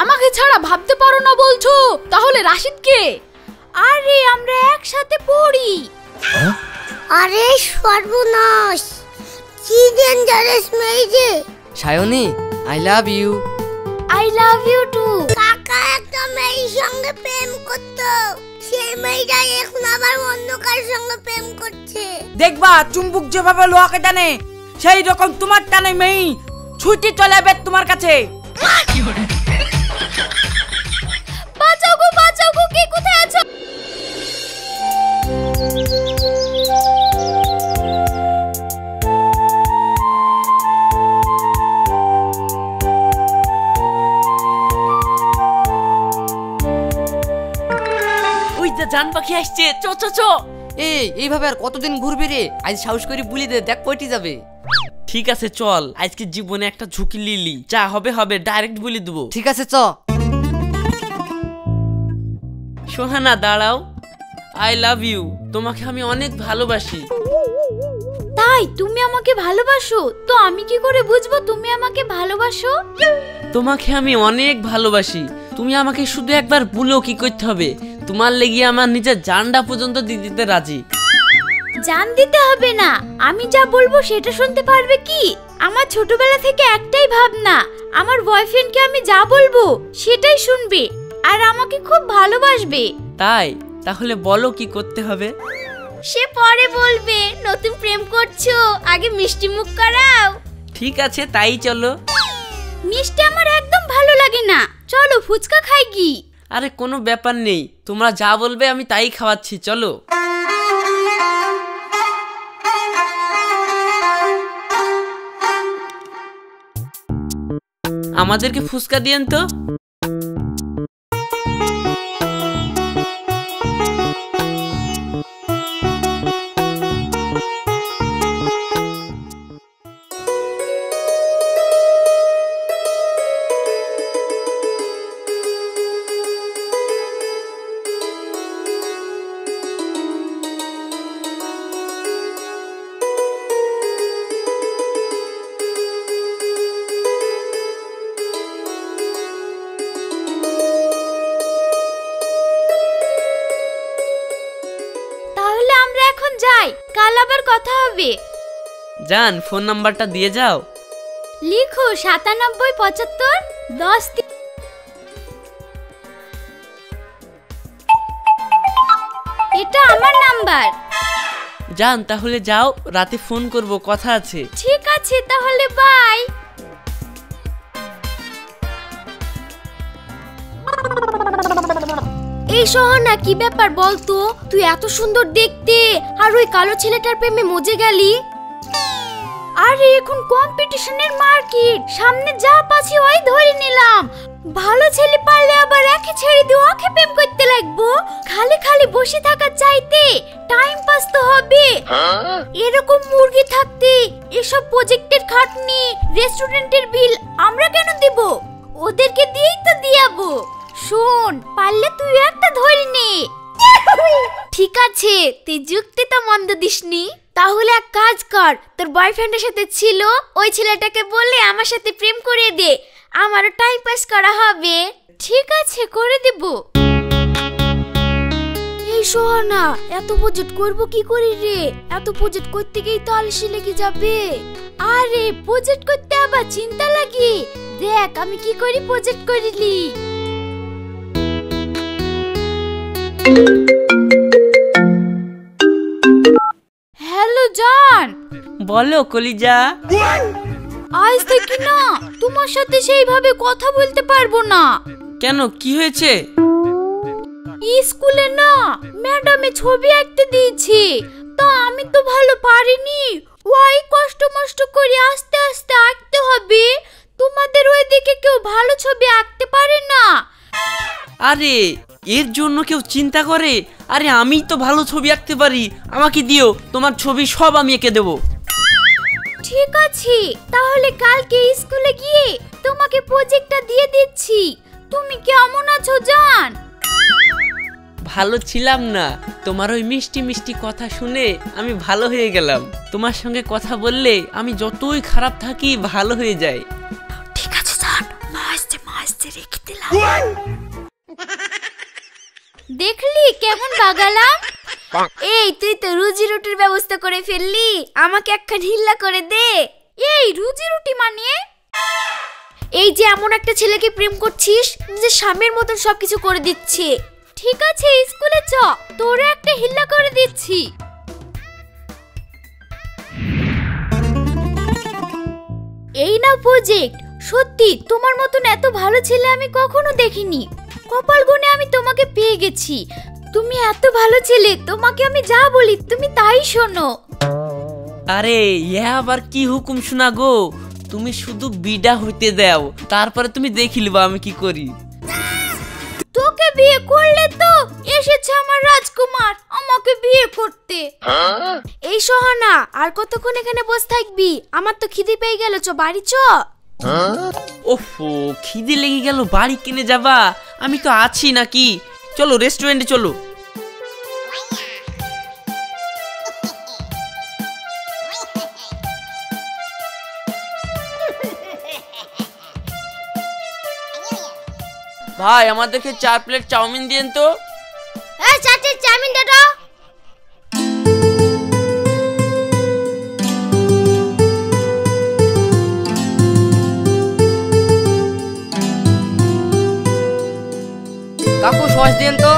আমাকে ছাড়া ভাবতে পারো না বলছো? তাহলে রাশিদ কে? আরে আমরা একসাথে পড়ি। আরে সর্বনাশ। কি ডেঞ্জারাস মেয়ে যে। Sayani I love you I love you too কাকা একটা মেয়ের সঙ্গে প্রেম করতো। সেই মেয়েটা এখন আবার অন্য কারোর সঙ্গে প্রেম করছে। দেখবা চুম্বুক যেভাবে লোহাকে টানে সেই রকম তোমার টানে মেয়ে। ছুটি চলে যাবে তোমার কাছে। পাখি আসছে। চ চ চ। এই এইভাবে আর কতদিন ঘুরবি রে? আজ সাহস করে বুলি দে দেখ পয়টি যাবে। ঠিক আছে চল। আজকে জীবনে একটা ঝুঁকি লিলি যা হবে হবে ডাইরেক্ট বলে দেবো। ঠিক আছে চ। সোহানা দাঁড়াও। আই লাভ ইউ তোমাকে আমি অনেক ভালোবাসি। তাই তুমি আমাকে ভালোবাসো? তো আমি কি করে বুঝব তুমি আমাকে ভালোবাসো? তোমাকে আমি অনেক ভালোবাসি। তুমি আমাকে শুধু একবার বলো কি করতে হবে। তোমার লেগে আমার নিজের জানটা পর্যন্ত দিতে রাজি। জান দিতে হবে না। আমি যা বলব সেটা শুনতে পারবে কি? আমার ছোটবেলা থেকে একটাই ভাবনা আমার বয়ফ্রেন্ডকে আমি যা বলব সেটাই শুনবে আর আমাকে খুব ভালোবাসবে। তাই? তাহলে বলো কি করতে হবে? সে পরে বলবে নতুন প্রেম করছ আগে মিষ্টি মুখ করাও। ঠিক আছে তাই চলো। মিষ্টি আমার একদম ভালো লাগে না। চলো ফুচকা খাই কি? আরে কোনো ব্যাপার নেই, তোমরা যা বলবে আমি তাই খাওয়াচ্ছি, চলো। আমাদেরকে ফুচকা দিয়েন তো। হবে। জান ফোন নাম্বারটা দিয়ে যাও। লিখো সাতানব্বই পঁচাত্তর দশ এটা আমার নাম্বার। জান তাহলে যাও রাতে ফোন করব কথা আছে। ঠিক আছে তাহলে বাই। এই সোহানা, কি ব্যাপার বলতো তুই এত সুন্দর দেখতে। আর ওই কালো ছেলেটার প্রেমে মজে গেলি? আরে, এখন কম্পিটিশনের মার্কেট সামনে যা পাচ্ছি, ওই ধরে নিলাম। ভালো ছেলে পারলে আবার একে ছেড়ে দিয়ে ওকে প্রেম করতে লাগবো? খালি খালি বসে থাকার চাইতে টাইম পাস তো হবে। এরকম মুরগি থাকতে, এসব প্রজেক্টের খাটনি রেস্টুরেন্টের বিল আমরা কেন দেব? ওদেরকে দিয়েই তো দিয়াবো। শোন, পারলে তুই একটা ধরে নে ঠিক আছে, তুই যুক্তি তো মন্দ দিসনি। তাহলে এক কাজ কর, তোর বয়ফ্রেন্ডের সাথে ছিল, ওই ছেলেটাকে বলে আমার সাথে প্রেম করে দে। আমারও টাইম পাস করা হবে। ঠিক আছে, করে দেব। এই সোহানা, এত প্রজেক্ট করব কি করি রে? এত প্রজেক্ট করতে গিয়েই তো আলসি লেগে যাবে। আরে প্রজেক্ট করতে আবার চিন্তা লাগে? দেখ, আমি কি করি প্রজেক্ট করিলি? হ্যালো জান। বলো কলিজা। আজ থেকে না তোমার সাথে সেইভাবে কথা বলতে পারব না। কেন কি হয়েছে? স্কুলে না ম্যাডামে ছবি আঁকতে দিয়েছি। তা আমি তো ভালো পারিনি। ওই কষ্ট মষ্ট করে আস্তে আস্তে আঁকতে হবে। তোমাদের ওইদিকে কেউ ভালো ছবি আঁকতে পারে না। আরে এর জন্য কেউ চিন্তা করে? আরে আমি তো ভালো ছবি আঁকতে পারি। আমাকে দিও তোমার ছবি সব আমি এঁকে দেবো। ঠিক আছে তাহলে কালকে স্কুলে গিয়ে তোমাকে প্রজেক্টটা দিয়ে দিচ্ছি। তুমি কেমন আছো জান? ভালো ছিলাম না। তোমার ওই মিষ্টি মিষ্টি কথা শুনে আমি ভালো হয়ে গেলাম। তোমার সঙ্গে কথা বললে আমি যতই খারাপ থাকি ভালো হয়ে যায়। ঠিক আছে জান। মা আসছে মা আসছে রেখে দেখলি? কেমন বাগালাম এই তুই তো রুজি রুটির ব্যবস্থা করে ফেললি। আমাকে একখান হিল্লা করে দে। এই রুজি রুটি মানে? এই যে এমন একটা ছেলেকে প্রেম করছিস নিজের স্বামীর মতন সবকিছু করে দিচ্ছে। ঠিক আছে স্কুলে চ। তোরে একটা হিল্লা করে দিচ্ছি। এই না প্রজেক্ট সত্যি তোমার মতন এত ভালো ছেলে আমি কখনো দেখিনি। কপাল গুনে আমি তোমাকে পেয়ে গেছি। তুমি এত ভালো ছেলে তোমাকে আমি যা বলি তুমি তাই শোনো। আরে ইয়া আবার কি হুকুম শোনা গো? তুমি শুধু বিডা হইতে দাও তারপরে তুমি দেখিলবা আমি কি করি। তোকে বিয়ে করলে তো এসেছে আমার রাজকুমার আমাকে বিয়ে করতে। এই সোহানা আর কতক্ষণ এখানে বসে থাকবি? আমার তো খিদে পেয়ে গেল চ বাড়ি চ। ওফো, খিদে লেগে গেল, বাড়ি কিনে যাবা। আমি তো আছি নাকি? চলো রেস্টুরেন্টে চলো। ভাই, আমাদেরকে চার প্লেট চাউমিন দিন তো। এই চাচি চাউমিন দে কাকু সস দিন তো।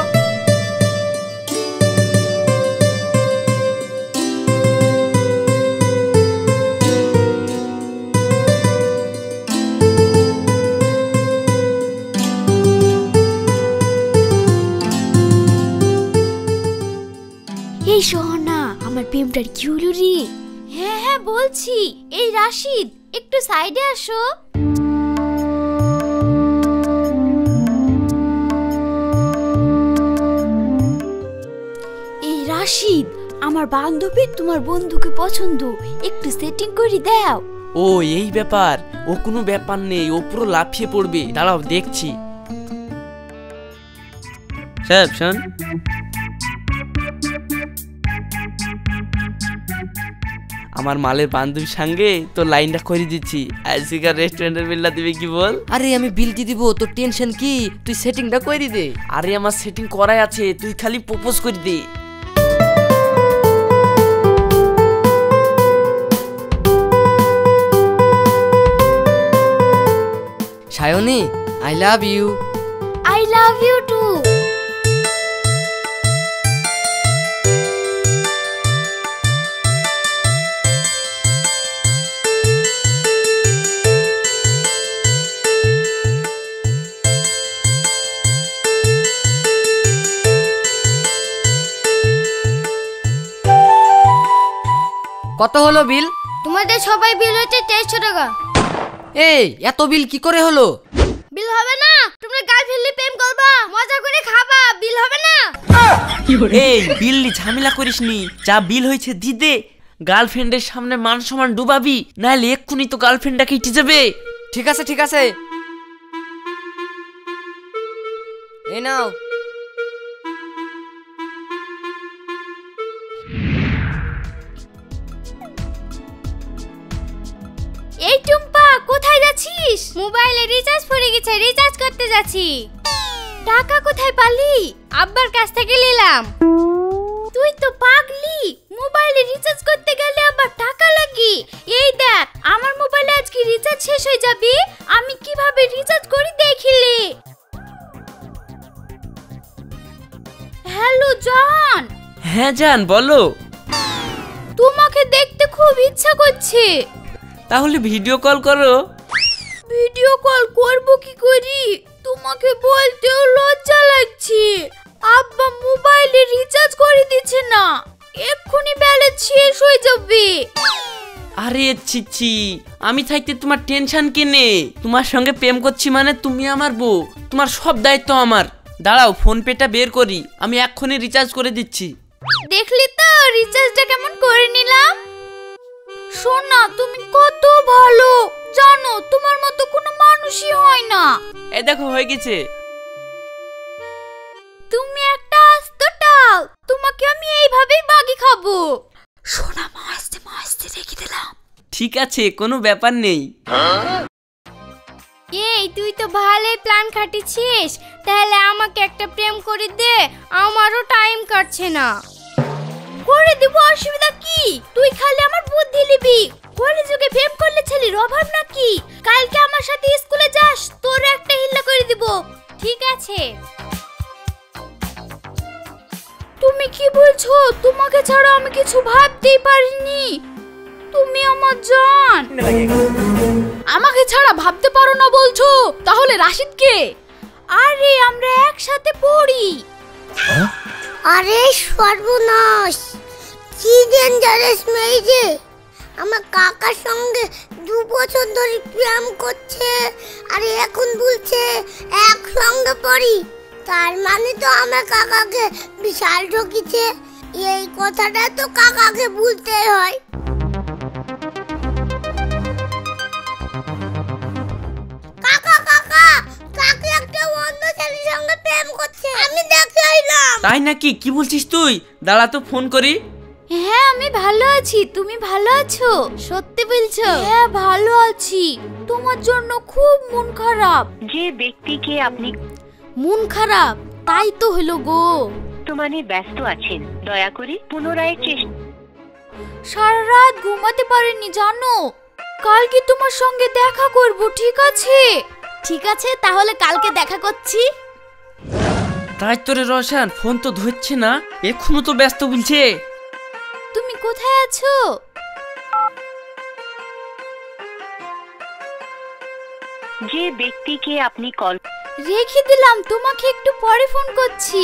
এই সোহানা আমার প্রেমটার কি হলো রে? হ্যাঁ হ্যাঁ বলছি। এই রাশিদ একটু সাইডে আসো। রাশিদ আমার বান্ধবী তোমার বন্ধুকে পছন্দ। একটু সেটিং করে দাও। ও এই ব্যাপার। ও কোনো ব্যাপার নেই ও পুরো লাফিয়ে পড়বে। দাঁড়াও দেখছি। স্যার শোন। আমার মালের বান্ধবীর সঙ্গে তো লাইনটা করে দিচ্ছি। আজকের রেস্টুরেন্টের বিলটা দিবে কি বল? আরে আমি বিল দিয়ে দিব তোর টেনশন কি? তুই সেটিংটা করে দে। আরে আমার সেটিং করাই আছে তুই খালি প্রপোজ করে দে। Sayani I love you I love you too কত হলো বিল? তোমাদের সবাই বিল হচ্ছে তেইশশো টাকা। এই এত বিল কি করে হলো? বিল হবে না তোমরা গার্লফ্রেন্ডলি প্রেম করবা মজা করে খাবা বিল হবে না। এই বিল নি ঝামেলা করিস নি যা বিল হয়েছে দিদে গার্লফ্রেন্ডের সামনে মান সমান ডুবাবি নাহলে এক্ষুনি তো গার্লফ্রেন্ডটা কেটে যাবে। ঠিক আছে ঠিক আছে। এই নাও। করতে যাচ্ছি। টাকা কোথায় পালি? আব্বার কাছ থেকে নিলাম। তুই তো পাগলি। মোবাইলে রিচার্জ করতে গেলে আবার টাকা লাগে এই দেখ আমার মোবাইলে আজকে রিচার্জ শেষ হয়ে যাবে। আমি কীভাবে রিচার্জ করি দেখিলে? হ্যালো জান হ্যাঁ জান বলো। তোমাকে দেখতে খুব ইচ্ছা করছে। তাহলে ভিডিও কল করো। ভিডিও কল করব কি করি? তোমাকে বলতেও লজ্জা লাগছে। আব্বা মোবাইলে রিচার্জ করে দিচ্ছে না। এক্ষুনি ব্যালেন্স শেষ হয়ে যাবে। আরে ছিচ্ছি আমি থাকতে তোমার টেনশন কেনে? তোমার সঙ্গে প্রেম করছি মানে তুমি আমার বউ তোমার সব দায়িত্ব আমার। দাঁড়াও ফোন পেটা বের করি আমি এক্ষুনি রিচার্জ করে দিচ্ছি। দেখলি তো রিচার্জটা কেমন করে নিলাম? সোনা তুমি কত ভালো। জানো তোমার মতো কোনো মানুষই হয় না। এ দেখো হয়ে গেছে। তুমি একটা আস্ত টাল তোমাকে আমি এইভাবেই বাগি খাব। সোনা মাসতে মাসতে রেখে দিলাম। ঠিক আছে কোনো ব্যাপার নেই। এই তুই তো ভালোই প্ল্যান খাটিছিস তাহলে আমাকে একটা প্রেম করে দে আমারও টাইম কাটছে না। করে দিব, অসুবিধা কি? তুই খালি আমার বুদ্ধি নিবি। কলেজকে প্রেম করলে ছেলের অভাব নাকি? কালকে আমার সাথে স্কুলে যাস তোর একটা হিল্লা করে দিব। ঠিক আছে। তুমি কি বলছো? তোমাকে ছাড়া আমি কিছু ভাবতেই পারিনি। তুমি আমার জান। আমাকে ছাড়া ভাবতে পারো না বলছো? তাহলে রাশিদ কে আরে, আমরা একসাথে পড়ি। আরে সর্বনাশ, কি ডেঞ্জারাস মেয়ে যে। আমার কাকার সঙ্গে দু বছর ধরে প্রেম করছে, আর এখন বলছে একসঙ্গে পড়ি। তার মানে তো আমার কাকাকে বিশাল ঠকিছে। এই কথাটা তো কাকাকে বলতেই হয়। কাকা কাকা কাকি একটা অন্য ছেলের সঙ্গে প্রেম করছে। আমি দেখে আইলাম তাই নাকি? কি বলছিস তুই? দাঁড়া তো ফোন করি। হ্যাঁ আমি ভালো আছি। তুমি ভালো আছো? সত্যি বলছো? হ্যাঁ ভালো আছি। তোমার জন্য খুব মন খারাপ। যে ব্যক্তিকে আপনি মন খারাপ? তাই তো হলো গো। বর্তমানে ব্যস্ত আছেন। দয়া করে পুনরায় চেষ্টা সারা রাত ঘুমাতে পারিনি জানো? কালকে তোমার সঙ্গে দেখা করব ঠিক আছে? ঠিক আছে তাহলে কালকে দেখা করছি। তাই তোরে রসান ফোন তো ধরছে না এখনও তো ব্যস্ত বলছে। তুমি কোথায় আছো? যে ব্যক্তিকে আপনি কল রেখে দিলাম তোমাকে একটু পরে ফোন করছি।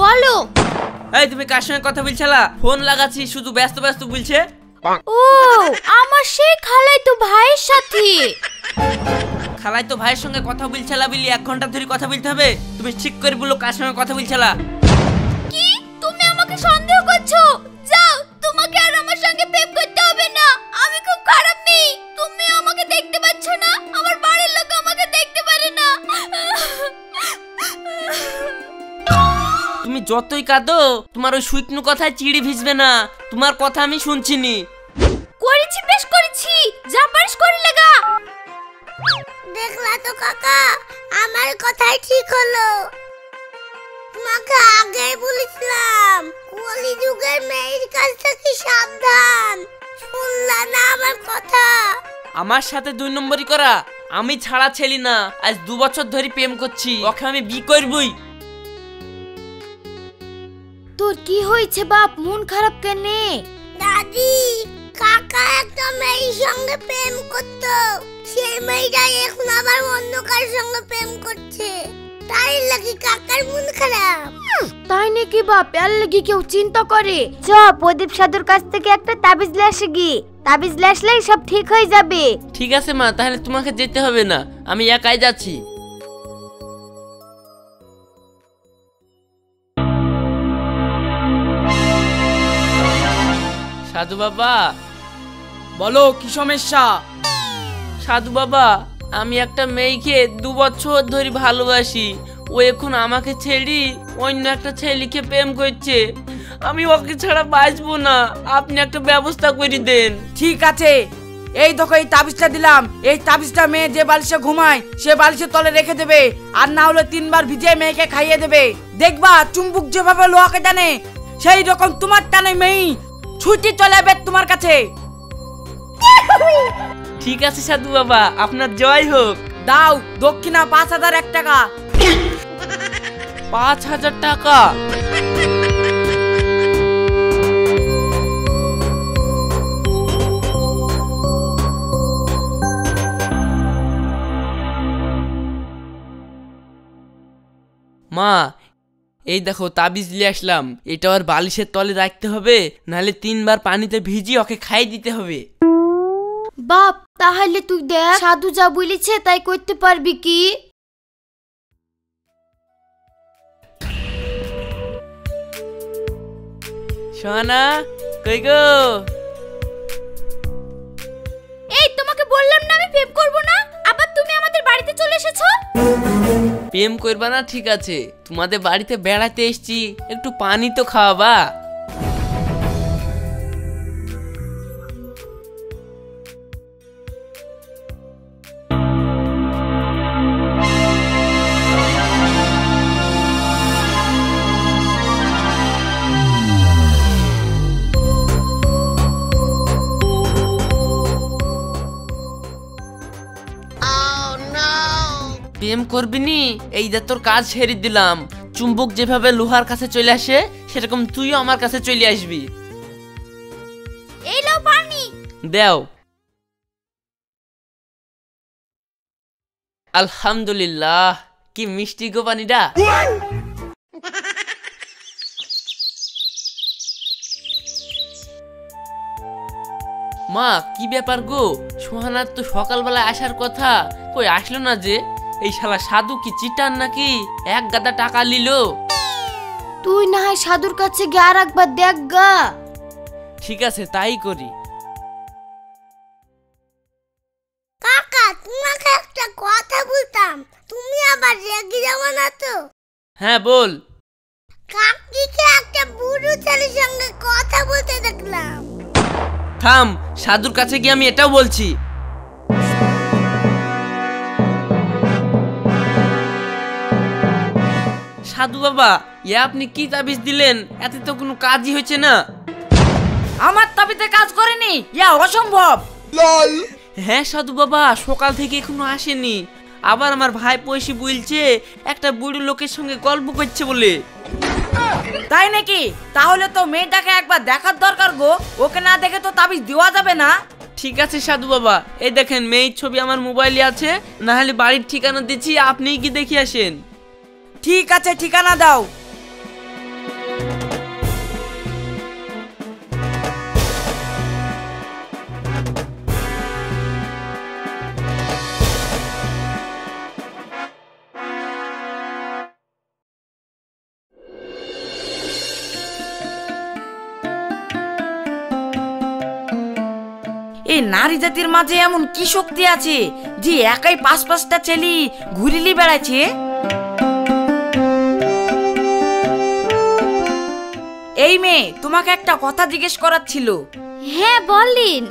বলো। এই তুমি কার সঙ্গে কথা বলছিলা? ফোন লাগাচ্ছি শুধু ব্যস্ত ব্যস্ত বলছে? ও আমার সেই খালাই তো ভাইয়ের সাথে। খালাই তো ভাইয়ের সঙ্গে কথা বলছিলা বলি এক ঘণ্টা ধরে কথা বলতে হবে। তুমি ঠিক করে বলো কার সঙ্গে কথা বলছিলা। কি? তুমি আমাকে সন্দেহ করছ? যাও তোমাকে আর আমার সঙ্গে প্রেম করতে হবে না। আমি খুব খারাপ মেয়ে। তুমি আমাকে দেখতে পাচ্ছ না। আমার বাড়ির লোক আমাকে দেখতে পারে না। তুমি যতই কাঁদো তোমার ওই সুইকনু কথায় চিড়ি ভিজবে না। তোমার কথা আমি শুনছিনি করেছি বেশ করেছি। যা পারিস করে লাগা। দেখলা তো কাকা আমার কথাই ঠিক হলো। তোমাকে আগেই বলেছিলাম কলি যুগের মেয়ের কাছ থেকে সাবধান। শুনলা না আমার কথা? আমার সাথে দুই নম্বরই করা। আমি ছাড়া ছেলি না আজ দু বছর ধরে প্রেম করছি। ওকে আমি বি করবই। তোর কি হয়েছে বাপ? মন খারাপ কেনে? দাদি কাকা একটা মেয়ের সঙ্গে প্রেম করতো। সেই মেয়েটা এখন আবার অন্য কার সঙ্গে প্রেম করছে। তাই লাগি কাকার মন খারাপ? তাই নাকি বাপ? এর লাগি কেউ চিন্তা করে? চ প্রদীপ সাধুর কাছ থেকে একটা তাবিজ লেসে গি। তাবিজ লেসলেই সব ঠিক হয়ে যাবে। ঠিক আছে মা তাহলে তোমাকে যেতে হবে না। আমি একাই যাচ্ছি। সাধু বাবা বলো কি সমস্যা? সাধু বাবা আমি একটা মেয়েকে দু বছর ধরে ভালোবাসি। ও এখন আমাকে ছেড়ি অন্য একটা ছেলেকে প্রেম করছে। আমি ওকে ছাড়া বাঁচবো না। আপনি একটা ব্যবস্থা করে দেন। ঠিক আছে। এই দেখো এই তাবিজটা দিলাম। এই তাবিজটা মেয়ে যে বালিশে ঘুমায় সে বালিশের তলে রেখে দেবে। আর না হলে তিনবার ভিজিয়ে মেয়েকে খাইয়ে দেবে। দেখবা চুম্বুক যেভাবে লোহাকে টানে সেই রকম তোমার টানে মেয়ে। ছুটি চলে যাবে তোমার কাছে। ঠিক আছে, সাধু বাবা, আপনার জয় হোক। দাও, দক্ষিণা পাঁচ হাজার এক টাকা। পাঁচ হাজার টাকা। মা, এই দেখো, তাবিজ নিয়ে আসলাম। এটা আর বালিশের তলে রাখতে হবে, নাহলে তিনবার পানিতে ভিজিয়ে ওকে খাই দিতে হবে। বাপ তাহলে তুই দেখ। সাধু যা বলেছে তাই করতে পারবি কি? সোহানা কই গো? এই তোমাকে বললাম না আমি প্রেম করব না? আবার তুমি আমাদের বাড়িতে চলে এসেছ? প্রেম করবা না ঠিক আছে। তোমাদের বাড়িতে বেড়াতে এসছি। একটু পানি তো খাওয়াবা। প্রেম করবি নি? এই যে তোর কাজ ছেড়ে দিলাম। চুম্বক যেভাবে লোহার কাছে চলে আসে সেরকম তুইও আমার কাছে চলে আসবি। এই লাও পানি দেও। আলহামদুলিল্লাহ। কি মিষ্টি গো পানিটা। মা কি ব্যাপার গো? সোহানার তো সকালবেলা আসার কথা। কই আসলো না যে? এই শালা সাধু কি চিটান নাকি? এক গাদা টাকা নিলো তুই না হয় সাধুর কাছে গিয়ে আর একবার দেখ গা। ঠিক আছে তাই করি। কাকা তোমাকে একটা কথা বলতাম। তুমি আবার রেগে যাব না তো? হ্যাঁ বল। কাকিকে একটা বুড়ো ছেলের সঙ্গে কথা বলতে দেখলাম। থাম সাধুর কাছে গিয়ে আমি এটাও বলছি। সাধু বাবা ইয়ে আপনি কি তাবিজ দিলেন? এতে তো কোনো কাজই হয়েছে না। আমার তাবিতে কাজ করেনি ইয়া অসম্ভব। হ্যাঁ সাধু বাবা সকাল থেকে এখনও আসেনি। আবার আমার ভাই পয়সি বলছে একটা বুড়ো লোকের সঙ্গে গল্প করছে বলে। তাই নাকি? তাহলে তো মেয়েটাকে একবার দেখার দরকার গো। ওকে না দেখে তো তাবিজ দেওয়া যাবে না। ঠিক আছে সাধু বাবা এই দেখেন মেয়ের ছবি আমার মোবাইলে আছে না হলে বাড়ির ঠিকানা দিচ্ছি আপনিই কি দেখে আসেন? ঠিক আছে, ঠিকানা দাও। নারী জাতির মাঝে এমন কি শক্তি আছে যে একাই পাঁচ পাঁচটা ছেলে ঘুরিলি বেড়াচ্ছে? এই মেয়ে তোমাকে একটা কথা জিজ্ঞেস করার ছিল। হ্যাঁ বলিন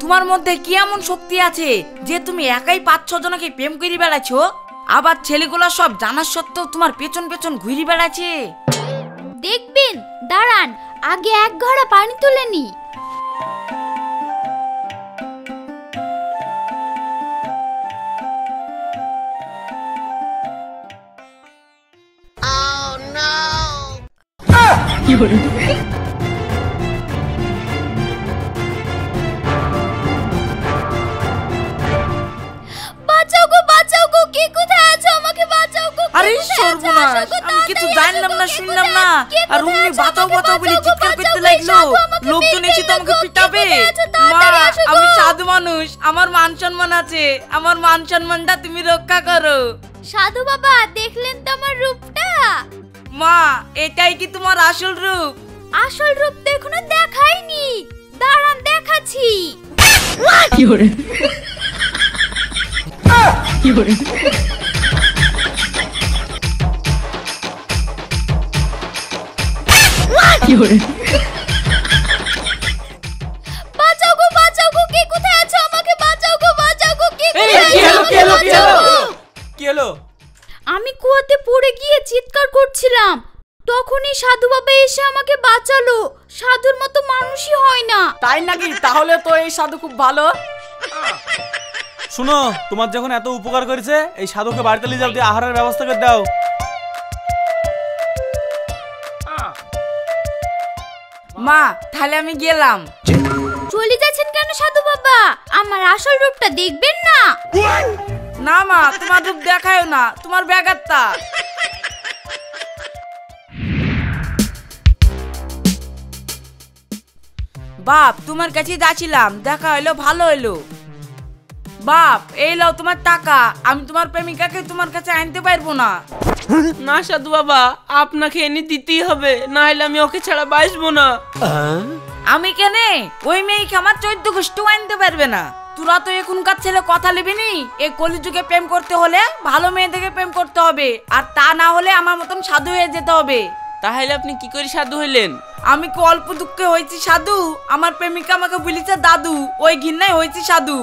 তোমার মধ্যে কি এমন শক্তি আছে যে তুমি একাই পাঁচ ছ জনকে প্রেম করে বেড়াচ্ছ? আবার ছেলেগুলো সব জানার সত্ত্বেও তোমার পেছন পেছন ঘুরে বেড়াচ্ছে? দেখবেন দাঁড়ান আগে এক ঘড়া পানি তুলে নি। বাঁচাও গো বাঁচাও গো কে কোথায় আছো আমাকে বাঁচাও গো আরে? সর্বনাশ। আমি কিছু জানলাম না শুনলাম না। আর উনি বাঁচাও বাঁচাও বলে চিৎকার করতে লাগল। সাধু লোকজন এসে তো আমাকে পিটাবে। মা। আমি সাধু মানুষ আমার মান সম্মান আছে। আমার মান সম্মানটা তুমি রক্ষা করো। সাধু বাবা দেখলেন তো আমার রূপটা? মা এটাই কি তোমার আসল রূপ? আসল রূপ তো এখনও দেখাইনি। দাঁড়ান দেখাচ্ছি। বাঁচাও গো বাঁচাও গো কে কোথায় আছো আমাকে? বাঁচাও গো বাঁচাও গো কে কোথায় কি আছো? কি আমাকে? হলো? কি বাঁচাও হলো গো। কি হলো? আমি কুয়াতে পড়ে গিয়ে চিৎকার করছিলাম। তখনই সাধু বাবা এসে আমাকে বাঁচালো। সাধুর মতো মানুষই হয় না। তাই নাকি? তাহলে তো এই সাধু খুব ভালো। শুনো তোমার যখন এত উপকার করেছে এই সাধুকে বাড়িতে নিয়ে যাও দিয়ে আহারের ব্যবস্থা করে দাও। মা তাহলে আমি গেলাম। চলে যাচ্ছেন কেন সাধু বাবা? আমার আসল রূপটা দেখবেন না। না মা তোমার রূপ দেখায় না তোমার ব্যাগারটা বাপ তোমার কাছে যাচ্ছিলাম দেখা হইল ভালো হইল। বাপ এই লাও তোমার টাকা আমি তোমার প্রেমিকাকে তোমার কাছে আনতে পারব না। না সাধু বাবা আপনাকে এনে দিতেই হবে না হলে আমি ওকে ছাড়া বাঁচবো না। আমি কেনে? ওই মেয়েকে আমার চৈদ্দ গোষ্ঠ আনতে পারবে না। তোরা তো এখনকার ছেলে কথা লিবিনি নি? এই কলিযুগে প্রেম করতে হলে ভালো মেয়ে থেকে প্রেম করতে হবে। আর তা না হলে আমার মতন সাধু হয়ে যেতে হবে। তাহলে আপনি কি করে সাধু হইলেন? আমি কি অল্প দুঃখে হয়েছি সাধু? আমার প্রেমিকা আমাকে বলিছে দাদু ওই ঘিন্নায় হয়েছি সাধু।